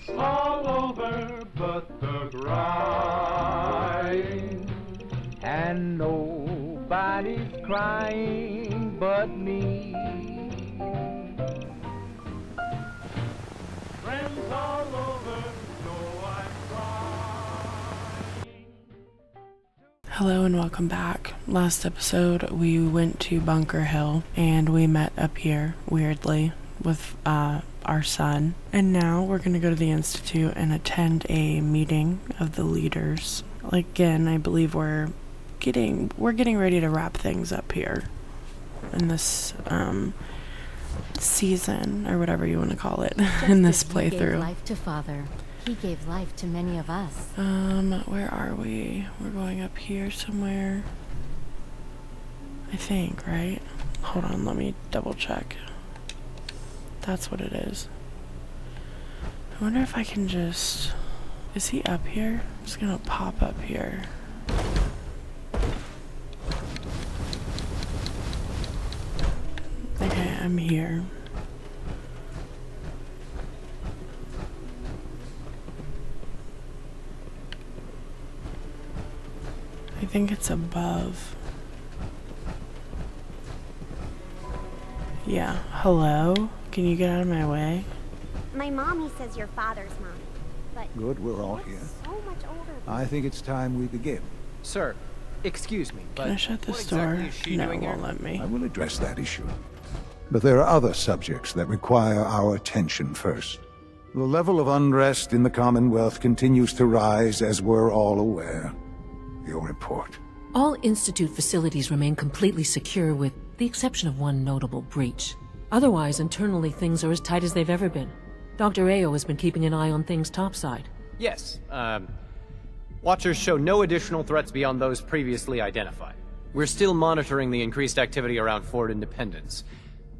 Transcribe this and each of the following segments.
It's all over but the crying. And nobody's crying but me. Friends all over know I'm crying. Hello and welcome back. Last episode, we went to Bunker Hill and we met up here, weirdly, with uh, our son. And now we're going to go to the Institute and attend a meeting of the leaders. Like, again, I believe we're getting we're getting ready to wrap things up here in this um, season or whatever you want to call it in this Just he Gave playthrough. life to Father. He gave life to many of us. Um, where are we? We're going up here somewhere. I think, right? Hold on, let me double check. That's what it is. I wonder if I can just. Is he up here? I'm just gonna pop up here. Okay, I'm here. I think it's above. Yeah. Hello? Can you get out of my way? My mommy says your father's mommy, but Good, we're all here. so much older. than I think it's time we begin. Sir, excuse me, but Can I shut this what door? exactly is she no, doing it here? won't let me. I will address that issue. But there are other subjects that require our attention first. The level of unrest in the Commonwealth continues to rise, as we're all aware. Your report. All Institute facilities remain completely secure with the exception of one notable breach. Otherwise, internally things are as tight as they've ever been. Dr. Ayo has been keeping an eye on things topside. Yes, um... Watchers show no additional threats beyond those previously identified. We're still monitoring the increased activity around Fort Independence,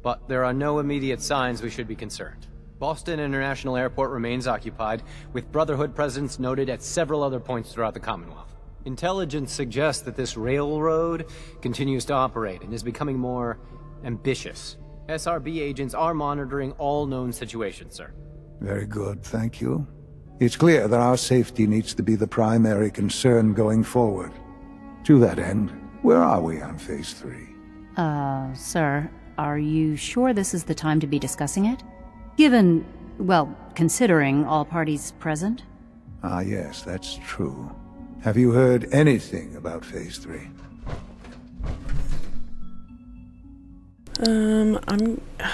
but there are no immediate signs we should be concerned. Boston International Airport remains occupied, with Brotherhood presence noted at several other points throughout the Commonwealth. Intelligence suggests that this railroad continues to operate and is becoming more ambitious. SRB agents are monitoring all known situations, sir. Very good, thank you. It's clear that our safety needs to be the primary concern going forward. To that end, where are we on Phase 3? Uh, sir, are you sure this is the time to be discussing it? Given, well, considering all parties present? Ah, yes, that's true. Have you heard anything about Phase 3? Um, I'm.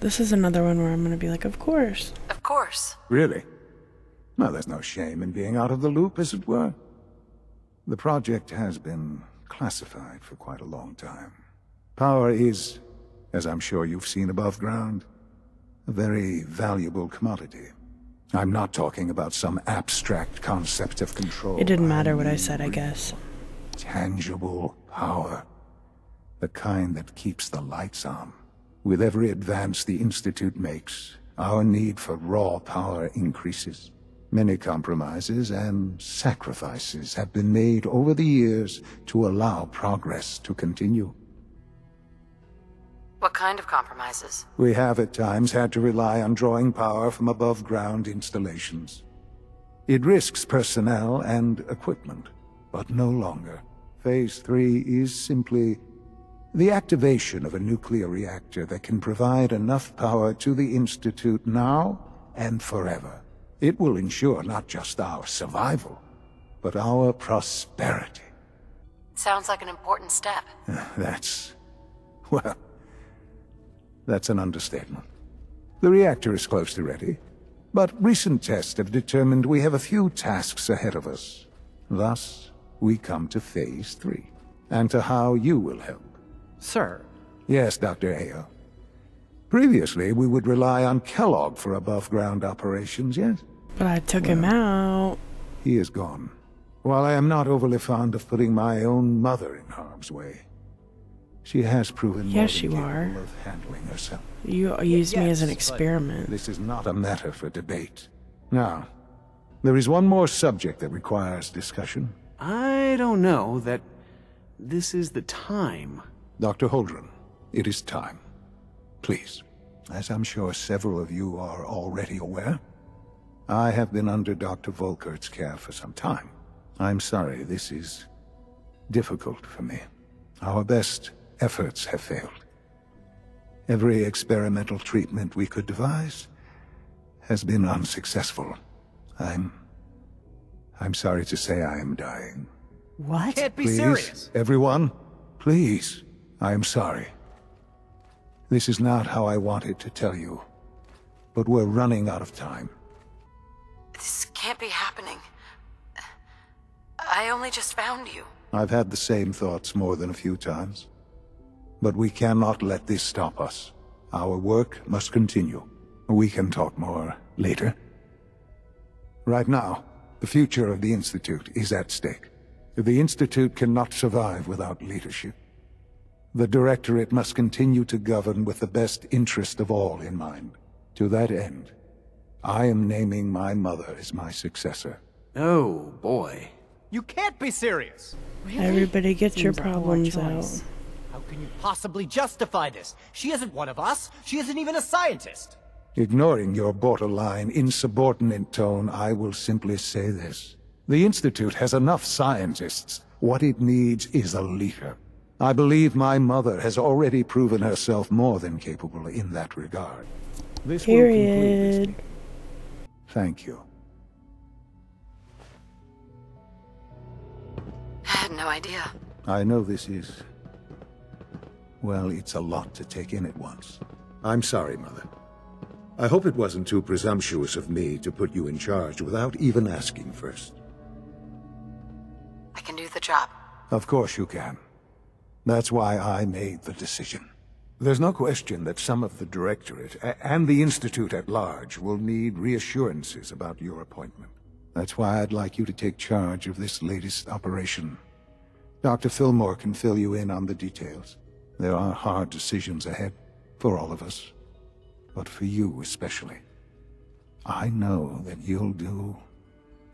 This is another one where I'm gonna be like, of course. Of course. Really? Well, there's no shame in being out of the loop, as it were. The project has been classified for quite a long time. Power is, as I'm sure you've seen above ground, a very valuable commodity. I'm not talking about some abstract concept of control. It didn't matter what I said, I guess. Tangible power. The kind that keeps the lights on. With every advance the Institute makes, our need for raw power increases. Many compromises and sacrifices have been made over the years to allow progress to continue. What kind of compromises? We have at times had to rely on drawing power from above ground installations. It risks personnel and equipment, but no longer. Phase 3 is simply the activation of a nuclear reactor that can provide enough power to the Institute now and forever. It will ensure not just our survival, but our prosperity. Sounds like an important step. That's... well... That's an understatement. The reactor is close to ready, but recent tests have determined we have a few tasks ahead of us. Thus, we come to Phase 3, and to how you will help. Sir, Yes, Dr. Ayo. Previously, we would rely on Kellogg for above-ground operations, yes? But I took him out. He is gone. While I am not overly fond of putting my own mother in harm's way, she has proven more Yes, than you capable are. of handling herself. You used me as an experiment. This is not a matter for debate. Now, there is one more subject that requires discussion. I don't know that this is the time. Dr. Holdren, it is time. Please, as I'm sure several of you are already aware, I have been under Dr. Volkert's care for some time. I'm sorry, this is difficult for me. Our best efforts have failed. Every experimental treatment we could devise has been unsuccessful. I'm... I'm sorry to say I am dying. What? Can't be Please, serious. everyone, please. I am sorry. This is not how I wanted to tell you, but we're running out of time. This can't be happening. I only just found you. I've had the same thoughts more than a few times. But we cannot let this stop us. Our work must continue. We can talk more later. Right now, the future of the Institute is at stake. The Institute cannot survive without leadership. The Directorate must continue to govern with the best interest of all in mind. To that end, I am naming my mother as my successor. Oh, boy. You can't be serious! Everybody get your Seems a poor problems choice. out. How can you possibly justify this? She isn't one of us. She isn't even a scientist. Ignoring your borderline, insubordinate tone, I will simply say this. The Institute has enough scientists. What it needs is a leader. I believe my mother has already proven herself more than capable in that regard. This will conclude this Period. Thank you. I had no idea. I know this is... Well, it's a lot to take in at once. I'm sorry, Mother. I hope it wasn't too presumptuous of me to put you in charge without even asking first. I can do the job. Of course you can. That's why I made the decision. There's no question that some of the Directorate and the Institute at large will need reassurances about your appointment. That's why I'd like you to take charge of this latest operation. Dr. Filmore can fill you in on the details. There are hard decisions ahead, for all of us. But for you especially. I know that you'll do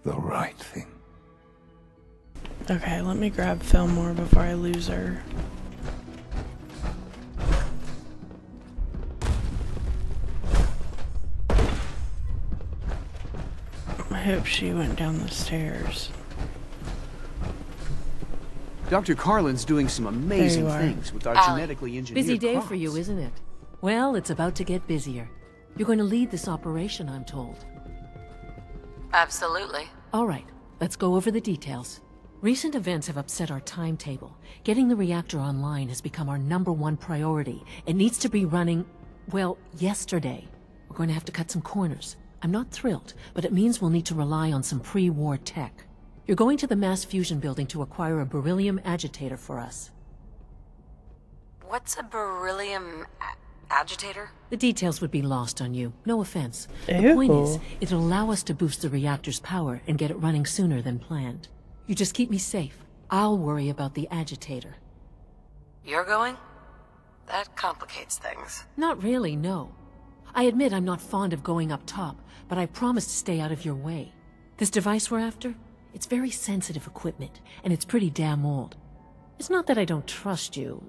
the right thing. Okay, let me grab Filmore before I lose her. I hope she went down the stairs. Dr. Carlin's doing some amazing things with our Allie, genetically engineered Busy day crops. for you, isn't it? Well, it's about to get busier. You're going to lead this operation, I'm told. Absolutely. All right, let's go over the details. Recent events have upset our timetable. Getting the reactor online has become our number one priority. It needs to be running, well, yesterday. We're going to have to cut some corners. I'm not thrilled, but it means we'll need to rely on some pre-war tech. You're going to the mass fusion building to acquire a beryllium agitator for us. What's a beryllium a- agitator? The details would be lost on you. No offense. The point is, it'll allow us to boost the reactor's power and get it running sooner than planned. You just keep me safe. I'll worry about the agitator. You're going? That complicates things. Not really, no. I admit I'm not fond of going up top, but I promise to stay out of your way. This device we're after? It's very sensitive equipment, and it's pretty damn old. It's not that I don't trust you.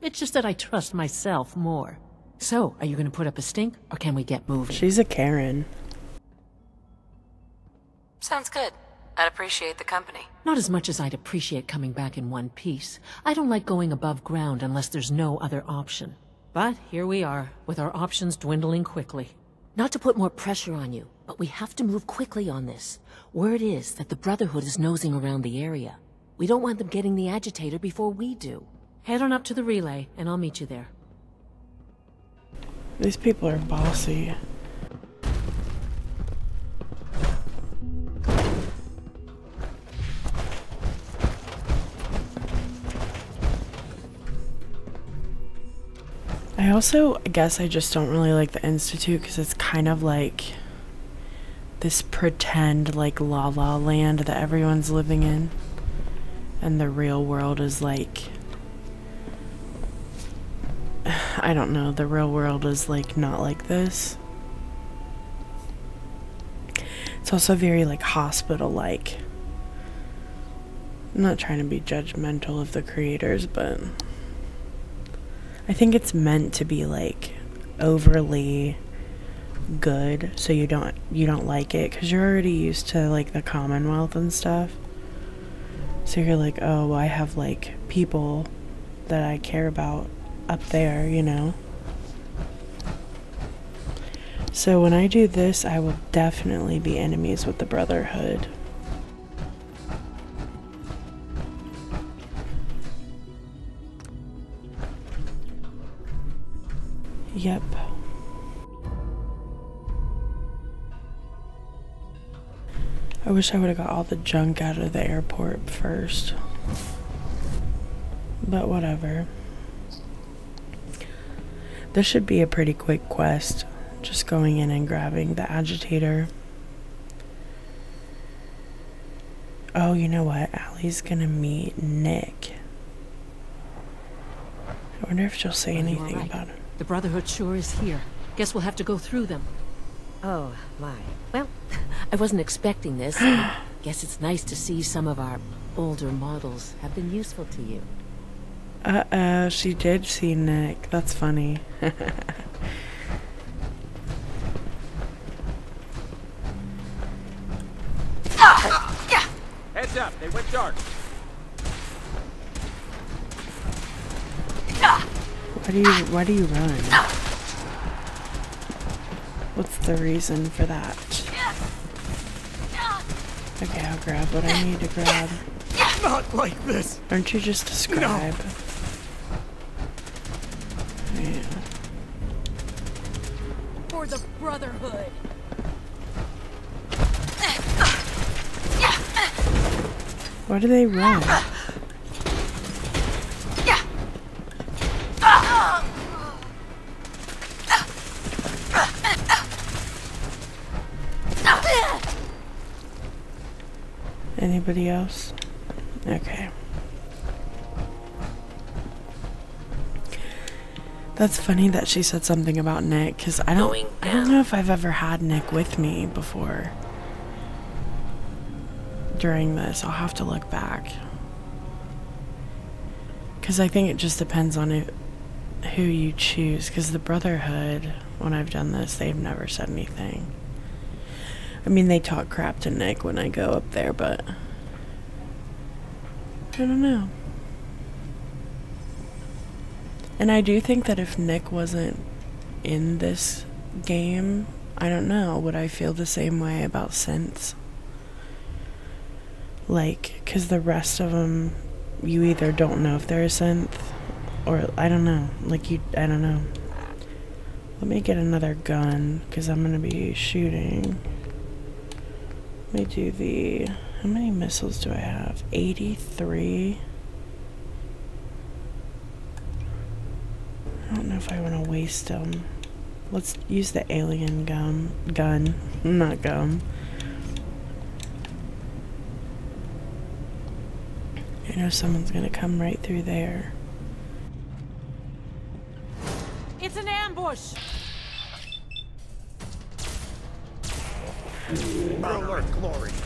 It's just that I trust myself more. So, are you going to put up a stink, or can we get moving? She's a Karen. Sounds good. I'd appreciate the company. Not as much as I'd appreciate coming back in one piece. I don't like going above ground unless there's no other option. But here we are, with our options dwindling quickly. Not to put more pressure on you, but we have to move quickly on this. Word is that the Brotherhood is nosing around the area. We don't want them getting the agitator before we do. Head on up to the relay, and I'll meet you there. These people are bossy. I also I guess I just don't really like the institute because it's kind of like this pretend like la la land that everyone's living in, and the real world is like I don't know, the real world is like not like this. It's also very like hospital like. I'm not trying to be judgmental of the creators, but I think it's meant to be like overly good so you don't you don't like it because you're already used to like the commonwealth and stuff. So you're like oh i have like people that i care about up there you know? So when i do this i will definitely be enemies with the brotherhood Yep. I wish I would have got all the junk out of the airport first. But whatever. This should be a pretty quick quest. Just going in and grabbing the agitator. Oh, you know what? Allie's gonna meet Nick. I wonder if she'll say anything about it. The Brotherhood sure is here. Guess we'll have to go through them. Oh, my. Well, I wasn't expecting this. Guess it's nice to see some of our older models have been useful to you. Uh oh, she did see Nick. That's funny. Heads up, they went dark. Why do you why do you run? What's the reason for that? Okay, I'll grab what I need to grab. Not like this. Aren't you just a scribe? Yeah. For the Brotherhood! Why do they run? Anybody else? Okay. That's funny that she said something about Nick because I don't I don't know if I've ever had Nick with me before. During this, I'll have to look back. Cuz I think it just depends on it, who you choose cuz the brotherhood when I've done this, they've never said anything. I mean, they talk crap to Nick when I go up there, but I don't know. And I do think that if Nick wasn't in this game, I don't know, would I feel the same way about synths? Like, because the rest of them, you either don't know if they're a synth, or I don't know. Like, you, I don't know. Let me get another gun, because I'm going to be shooting. Let me do the. How many missiles do I have? 83. I don't know if I want to waste them. Let's use the alien gum. Gun. Not gum. I know someone's gonna come right through there. It's an ambush! Alert, glory.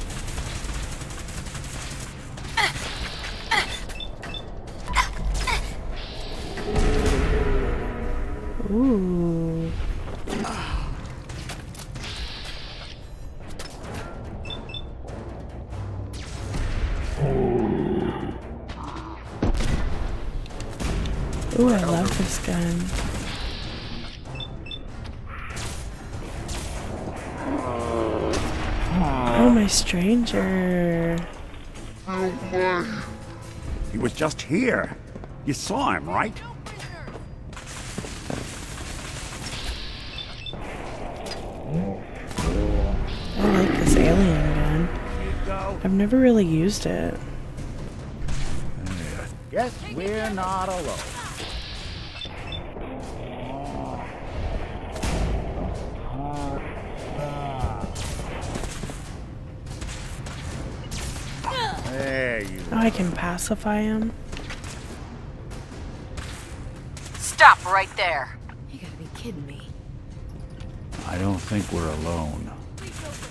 Stranger. He was just here. You saw him, right? I like this alien gun. I've never really used it. Guess we're not alone. I can pacify him. Stop right there. You gotta be kidding me. I don't think we're alone.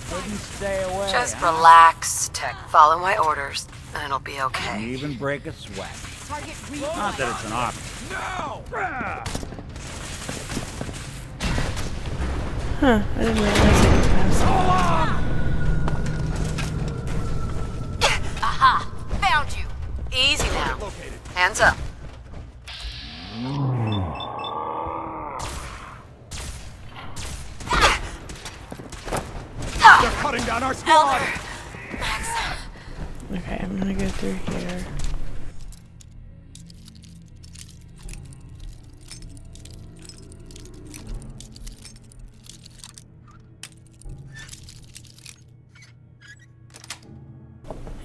Couldn't stay away. Just huh? relax, Tech. Follow my orders, and it'll be okay. Even break a sweat. Not that it's an option. No! Huh, I didn't realize I could pass Easy now. Hands up. They're cutting down our squad! Okay, I'm gonna go through here.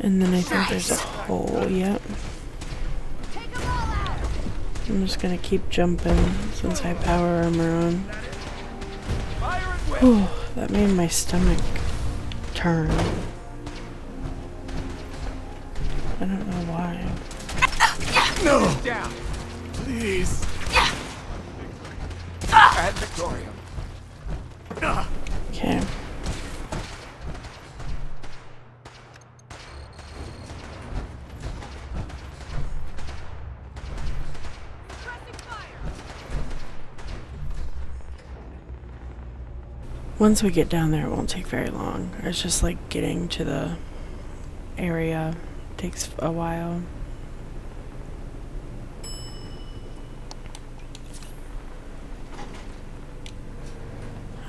And then I think there's a Oh, hole, yep. I'm just gonna keep jumping since I power armor on. Whew, that made my stomach turn. I don't know why. No! Down! Please! Ad Victoriam. Once we get down there, it won't take very long. It's just like getting to the area takes a while.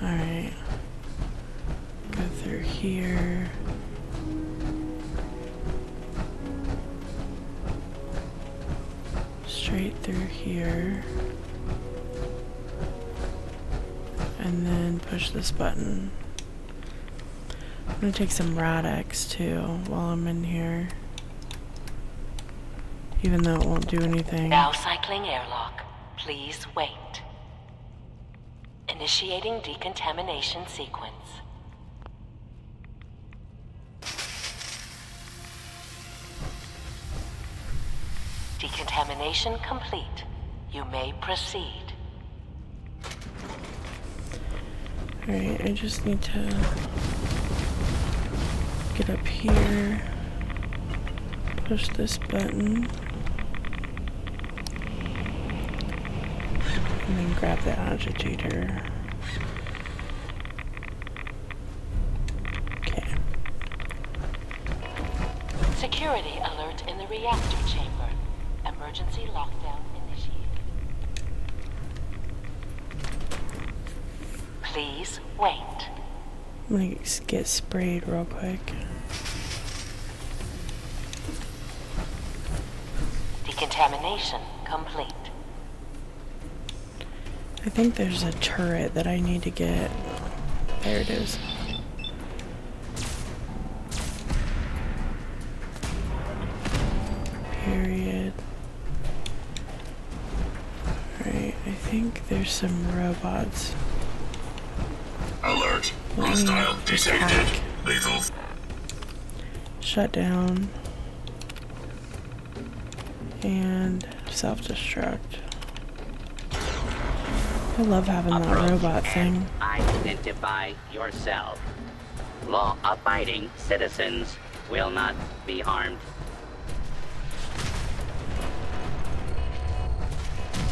Alright. Go through here. Straight through here. And then push this button. I'm gonna take some Rad-X too while I'm in here. Even though it won't do anything. Now cycling airlock. Please wait. Initiating decontamination sequence. Decontamination complete. You may proceed. Alright, I just need to get up here, push this button, and then grab the agitator. Okay. Security alert in the reactor chamber. Emergency lockdown Please wait. I'm gonna get sprayed real quick. Decontamination complete. I think there's a turret that I need to get. There it is. Period. Alright, I think there's some robots. Alert. Let Hostile just detected. Lethal. Shut down. And self-destruct. I love having that robot thing. Identify yourself. Law-abiding citizens will not be harmed.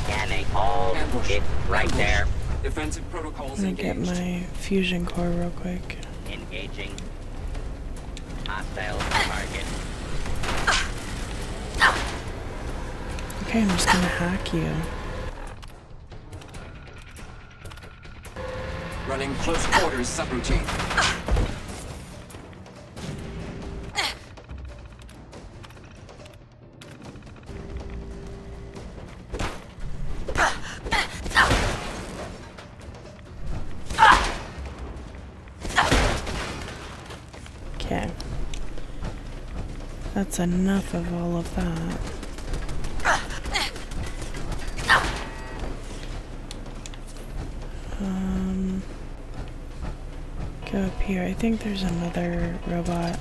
Scanning all it right there. Defensive I'm protocols gonna get my fusion core real quick. Engaging. Hostile target. Okay, I'm just gonna hack you. Running close quarters subroutine. Enough of all of that. Um, go up here. I think there's another robot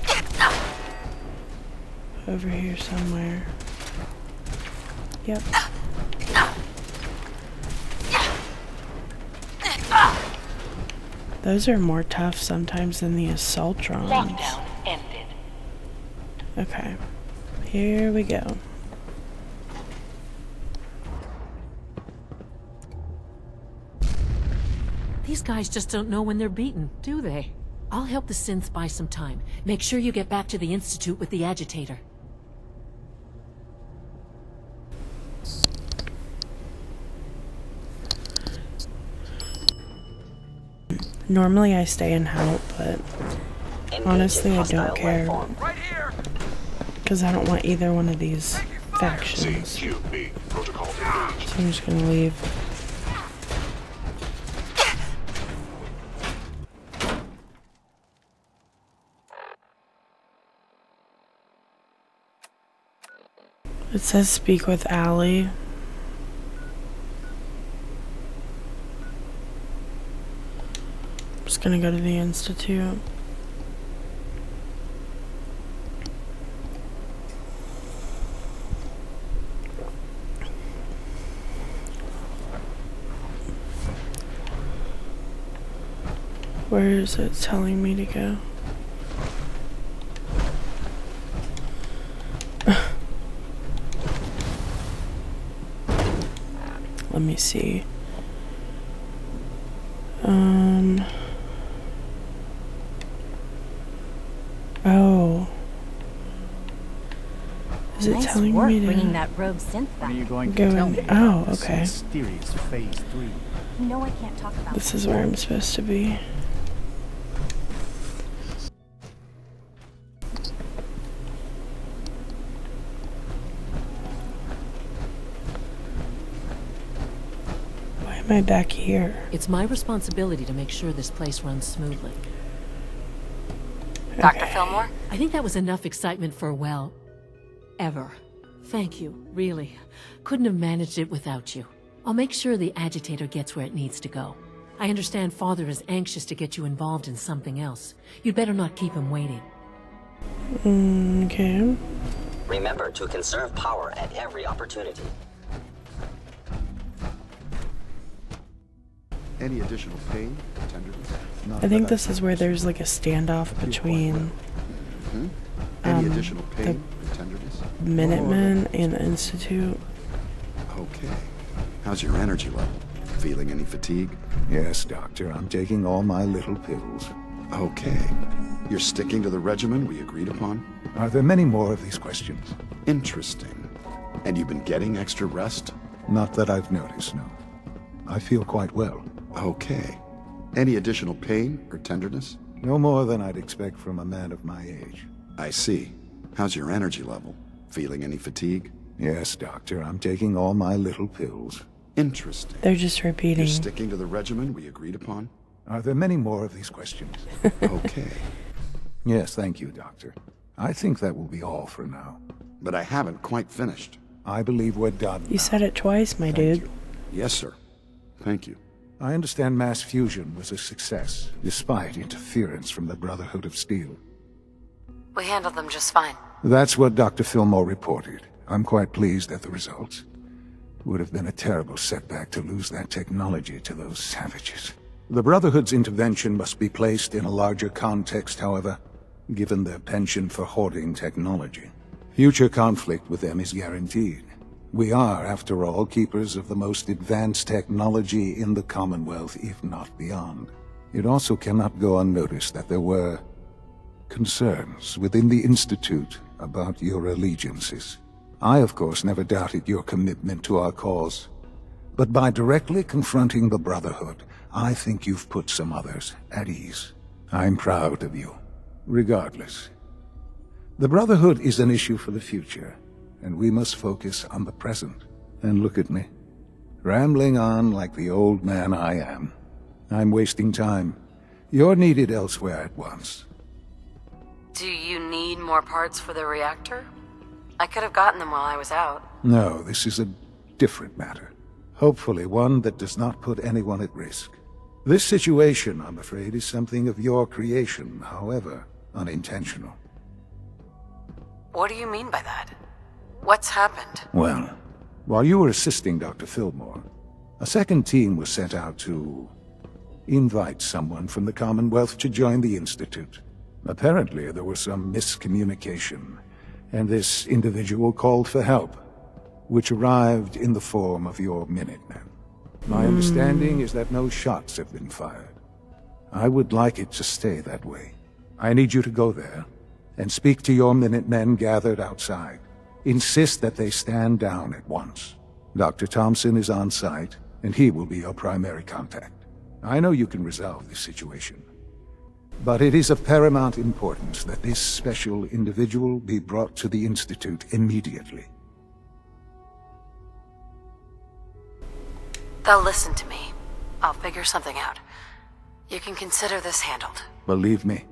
over here somewhere. Yep. Those are more tough sometimes than the. Lockdown ended. Okay. Here we go. These guys just don't know when they're beaten, do they? I'll help the synth buy some time. Make sure you get back to the Institute with the agitator. Normally I stay and help, but honestly I don't care. Because I don't want either one of these factions. So I'm just gonna leave. It says speak with Allie. I'm just gonna go to the institute. Where is it telling me to go? Let me see. Um. Oh. Is it nice telling work me to bringing that rogue synth back. What are you going to go tell me Oh, this okay. mysterious Phase 3? You know I can't talk about This that. is where I'm supposed to be. Am I back here? It's my responsibility to make sure this place runs smoothly. Dr. Filmore? I think that was enough excitement for, well, ever. Thank you, really. Couldn't have managed it without you. I'll make sure the agitator gets where it needs to go. I understand Father is anxious to get you involved in something else. You'd better not keep him waiting. Mm, okay. Remember to conserve power at every opportunity. Any additional pain, tenderness? I think this is where there's like a standoff between Hmm? Any um, additional the pain, tenderness? Minutemen and the Institute. Okay. How's your energy level? Feeling any fatigue? Yes, Doctor. I'm taking all my little pills. Okay. You're sticking to the regimen we agreed upon? Are there many more of these questions? Interesting. And you've been getting extra rest? Not that I've noticed, no. I feel quite well. Okay. Any additional pain or tenderness? No more than I'd expect from a man of my age. I see. How's your energy level? Feeling any fatigue? Yes, Doctor. I'm taking all my little pills. Interesting. They're just repeating. You're sticking to the regimen we agreed upon? Are there many more of these questions? okay. Yes, thank you, Doctor. I think that will be all for now. But I haven't quite finished. I believe we're done. You said it twice, my dude. You. Yes, sir. Thank you. I understand mass fusion was a success, despite interference from the Brotherhood of Steel. We handled them just fine. That's what Dr. Filmore reported. I'm quite pleased at the results. It Would have been a terrible setback to lose that technology to those savages. The Brotherhood's intervention must be placed in a larger context, however, given their penchant for hoarding technology. Future conflict with them is guaranteed. We are, after all, keepers of the most advanced technology in the Commonwealth, if not beyond. It also cannot go unnoticed that there were concerns within the Institute about your allegiances. I, of course, never doubted your commitment to our cause. But by directly confronting the Brotherhood, I think you've put some others at ease. I'm proud of you. Regardless. The Brotherhood is an issue for the future, and we must focus on the present. And look at me. Rambling on like the old man I am. I'm wasting time. You're needed elsewhere at once. Do you need more parts for the reactor? I could have gotten them while I was out. No, this is a different matter. Hopefully one that does not put anyone at risk. This situation, I'm afraid, is something of your creation, however unintentional. What do you mean by that? What's happened? Well, while you were assisting Dr. Filmore, a second team was sent out to invite someone from the Commonwealth to join the Institute. Apparently, there was some miscommunication, and this individual called for help, which arrived in the form of your Minutemen. My understanding is that no shots have been fired. I would like it to stay that way. I need you to go there and speak to your Minutemen gathered outside. Insist that they stand down at once. Dr. Thompson is on site, and he will be your primary contact. I know you can resolve this situation. But it is of paramount importance that this special individual be brought to the Institute immediately. They'll listen to me. I'll figure something out. You can consider this handled. Believe me,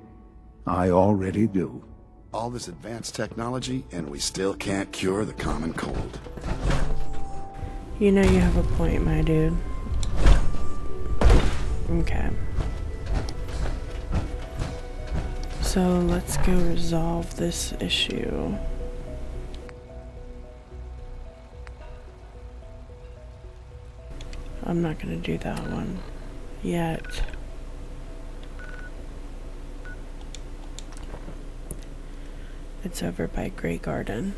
I already do. All this advanced technology, and we still can't cure the common cold. You know you have a point, my dude. Okay. So let's go resolve this issue. I'm not gonna do that one yet. It's over by Grey Garden.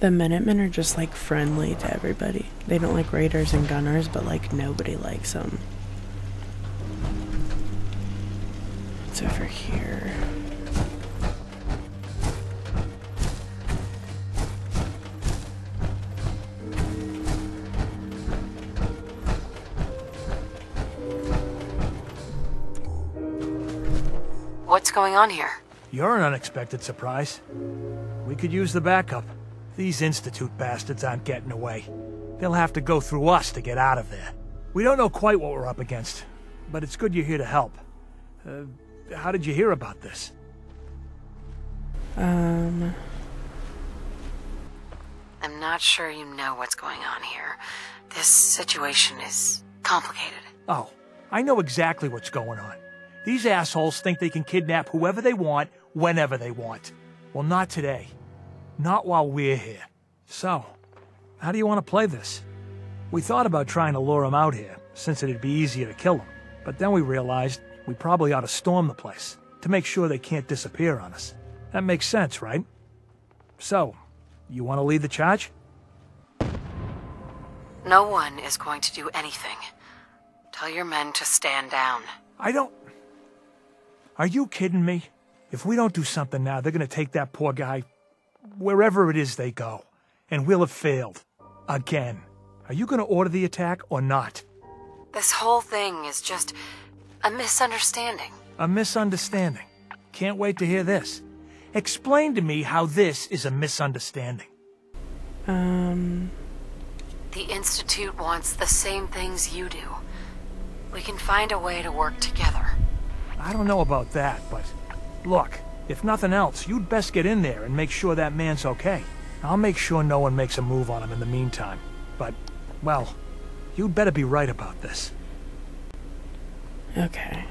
The Minutemen are just like friendly to everybody. They don't like raiders and gunners, but like nobody likes them. It's over here. What's going on here? You're an unexpected surprise. We could use the backup. These Institute bastards aren't getting away. They'll have to go through us to get out of there. We don't know quite what we're up against, but it's good you're here to help. Uh, how did you hear about this? Um. I'm not sure you know what's going on here. This situation is complicated. Oh, I know exactly what's going on. These assholes think they can kidnap whoever they want, whenever they want. Well, not today. Not while we're here. So, how do you want to play this? We thought about trying to lure them out here, since it'd be easier to kill them. But then we realized we probably ought to storm the place, to make sure they can't disappear on us. That makes sense, right? So, you want to lead the charge? No one is going to do anything. Tell your men to stand down. I don't... Are you kidding me? If we don't do something now, they're gonna take that poor guy wherever it is they go. And we'll have failed. Again. Are you gonna order the attack or not? This whole thing is just a misunderstanding. A misunderstanding. Can't wait to hear this. Explain to me how this is a misunderstanding. Um. The Institute wants the same things you do. We can find a way to work together. I don't know about that, but look, if nothing else, you'd best get in there and make sure that man's okay. I'll make sure no one makes a move on him in the meantime. But, well, you'd better be right about this. Okay.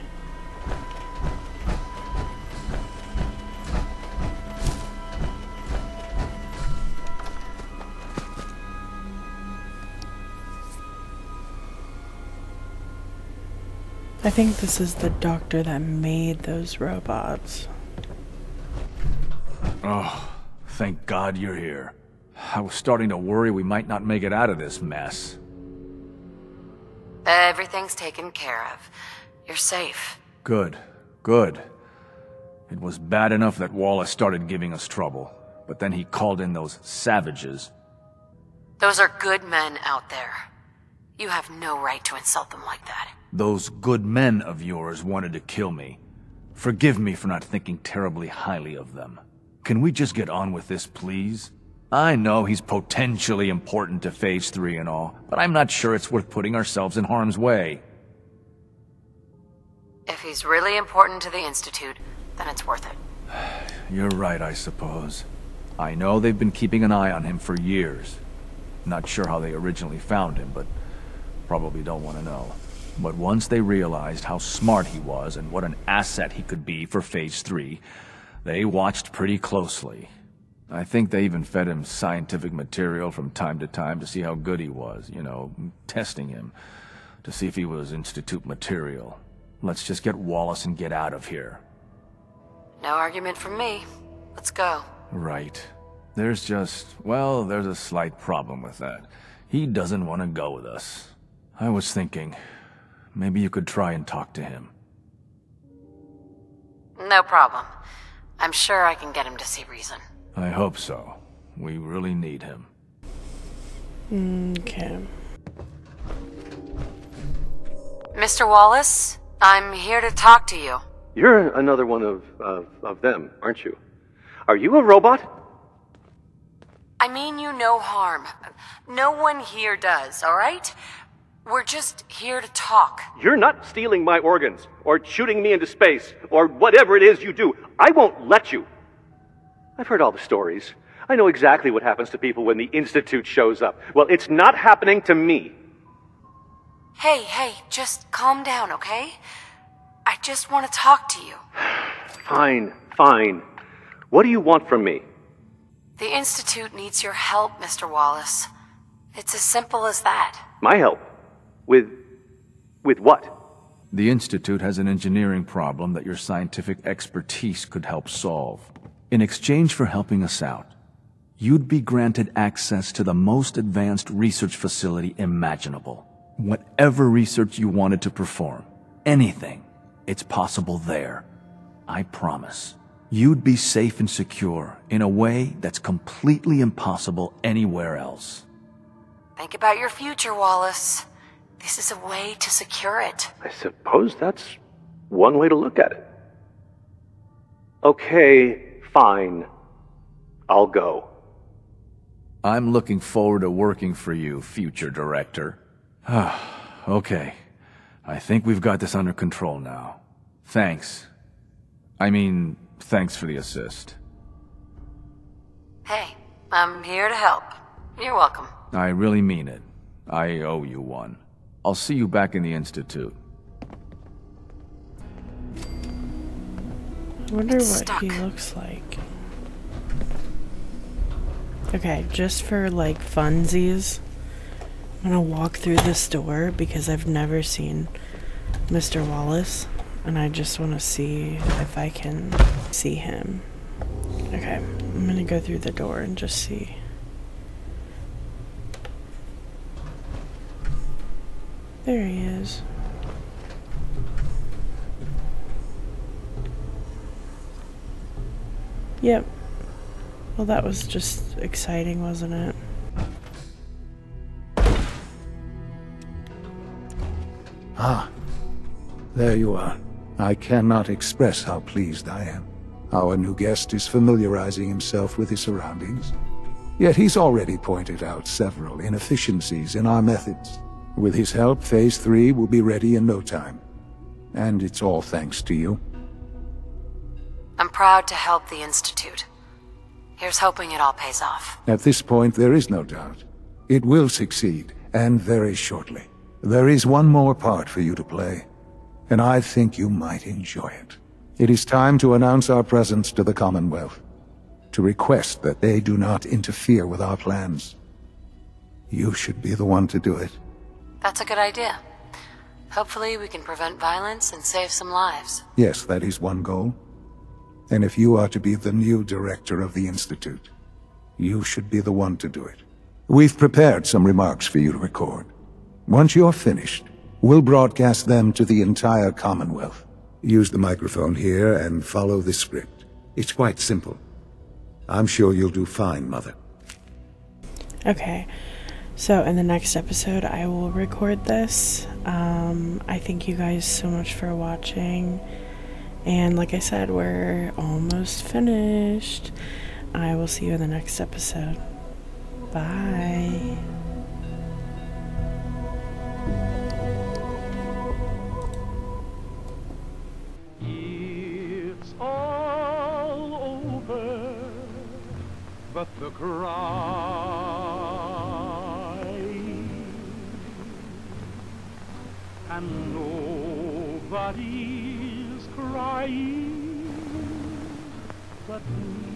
I think this is the doctor that made those robots. Oh, thank God you're here. I was starting to worry we might not make it out of this mess. Everything's taken care of. You're safe. Good, good. It was bad enough that Wallace started giving us trouble, but then he called in those savages. Those are good men out there. You have no right to insult them like that. Those good men of yours wanted to kill me. Forgive me for not thinking terribly highly of them. Can we just get on with this, please? I know he's potentially important to Phase 3 and all, but I'm not sure it's worth putting ourselves in harm's way. If he's really important to the Institute, then it's worth it. You're right, I suppose. I know they've been keeping an eye on him for years. Not sure how they originally found him, but probably don't want to know. But once they realized how smart he was and what an asset he could be for Phase 3, they watched pretty closely. I think they even fed him scientific material from time to time to see how good he was, you know, testing him, to see if he was Institute material. Let's just get Wallace and get out of here. No argument from me. Let's go. Right. There's just, well, there's a slight problem with that. He doesn't want to go with us. I was thinking, maybe you could try and talk to him. No problem. I'm sure I can get him to see reason. I hope so. We really need him. Okay. Mr. Wallace, I'm here to talk to you. You're another one of, of, of them, aren't you? Are you a robot? I mean you no harm. No one here does, alright? We're just here to talk. You're not stealing my organs, or shooting me into space, or whatever it is you do. I won't let you. I've heard all the stories. I know exactly what happens to people when the Institute shows up. Well, it's not happening to me. Hey, hey, just calm down, okay? I just want to talk to you. Fine, fine. What do you want from me? The Institute needs your help, Mr. Wallace. It's as simple as that. My help? With. with what? The Institute has an engineering problem that your scientific expertise could help solve. In exchange for helping us out, you'd be granted access to the most advanced research facility imaginable. Whatever research you wanted to perform, anything, it's possible there. I promise. You'd be safe and secure in a way that's completely impossible anywhere else. Think about your future, Wallace. This is a way to secure it. I suppose that's one way to look at it. Okay, fine. I'll go. I'm looking forward to working for you, future director. okay. I think we've got this under control now. Thanks. I mean, thanks for the assist. Hey, I'm here to help. You're welcome. I really mean it. I owe you one. I'll see you back in the Institute. I wonder what he looks like. Okay, just for like funsies, I'm gonna walk through this door because I've never seen Mr. Wallace and I just want to see if I can see him. Okay, I'm gonna go through the door and just see. There he is. Yep. Well, that was just exciting, wasn't it? Ah, there you are. I cannot express how pleased I am. Our new guest is familiarizing himself with his surroundings. Yet he's already pointed out several inefficiencies in our methods. With his help, Phase 3 will be ready in no time. And it's all thanks to you. I'm proud to help the Institute. Here's hoping it all pays off. At this point, there is no doubt. It will succeed, and very shortly. There is one more part for you to play, and I think you might enjoy it. It is time to announce our presence to the Commonwealth, to request that they do not interfere with our plans. You should be the one to do it. That's a good idea. Hopefully we can prevent violence and save some lives. Yes, that is one goal. And if you are to be the new director of the Institute, you should be the one to do it. We've prepared some remarks for you to record. Once you're finished, we'll broadcast them to the entire Commonwealth. Use the microphone here and follow the script. It's quite simple. I'm sure you'll do fine, Mother. Okay. So in the next episode, I will record this. Um, I thank you guys so much for watching. And like I said, we're almost finished. I will see you in the next episode. Bye. It's all over, but the cry nobody's crying but me.